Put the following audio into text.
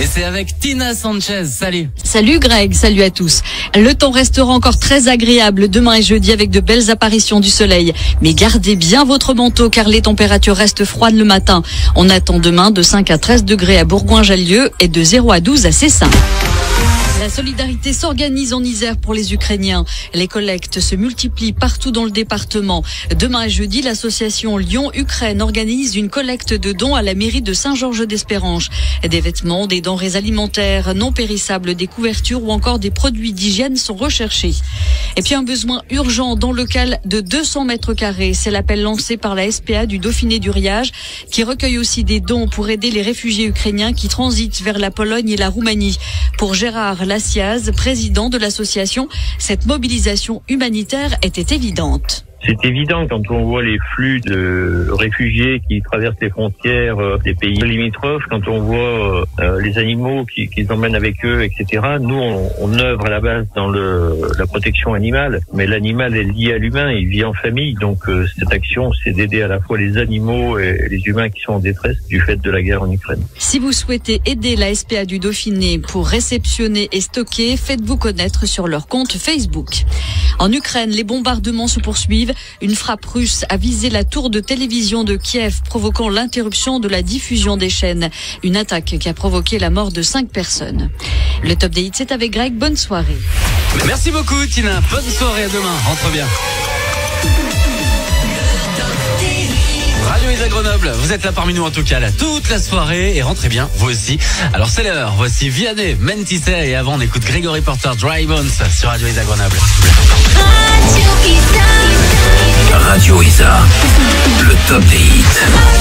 Et c'est avec Tina Sanchez. Salut. Salut Greg, salut à tous. Le temps restera encore très agréable demain et jeudi avec de belles apparitions du soleil. Mais gardez bien votre manteau car les températures restent froides le matin. On attend demain de 5 à 13 degrés à Bourgoin-Jallieu et de 0 à 12 à Cessin. La solidarité s'organise en Isère pour les Ukrainiens. Les collectes se multiplient partout dans le département. Demain et jeudi, l'association Lyon-Ukraine organise une collecte de dons à la mairie de Saint-Georges-d'Espérange. Des vêtements, des denrées alimentaires non périssables, des couvertures ou encore des produits d'hygiène sont recherchés. Et puis un besoin urgent dans le local de 200 mètres carrés. C'est l'appel lancé par la SPA du Dauphiné du Riage qui recueille aussi des dons pour aider les réfugiés ukrainiens qui transitent vers la Pologne et la Roumanie. Pour Gérard Lassiaz, président de l'association, cette mobilisation humanitaire était évidente. C'est évident quand on voit les flux de réfugiés qui traversent les frontières euh, des pays limitrophes, quand on voit euh, les animaux qu'ils qui emmènent avec eux, etc. Nous, on, on, œuvre à la base dans la protection animale, mais l'animal est lié à l'humain, il vit en famille, donc euh, cette action, c'est d'aider à la fois les animaux et les humains qui sont en détresse du fait de la guerre en Ukraine. Si vous souhaitez aider la SPA du Dauphiné pour réceptionner et stocker, faites-vous connaître sur leur compte Facebook. En Ukraine, les bombardements se poursuivent. Une frappe russe a visé la tour de télévision de Kiev, provoquant l'interruption de la diffusion des chaînes. Une attaque qui a provoqué la mort de cinq personnes. Le top des hits, c'est avec Greg. Bonne soirée. Merci beaucoup, Tina. Bonne soirée à demain. Rentre bien. Radio Isa Grenoble, vous êtes là parmi nous en tout cas là toute la soirée et rentrez bien vous aussi. Alors c'est l'heure, voici Vianney, Mentisse et avant on écoute Grégory Porter Dry Bones sur Radio Isa Grenoble. Radio Isa, le top des hits.